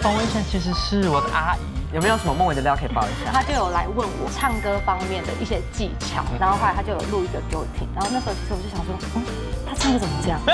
方文山其实是我的阿姨，有没有什么梦伟的料可以报一下？他就有来问我唱歌方面的一些技巧，然后后来他就有录一个给我听，然后那时候其实我就想说，嗯，他唱歌怎么这样？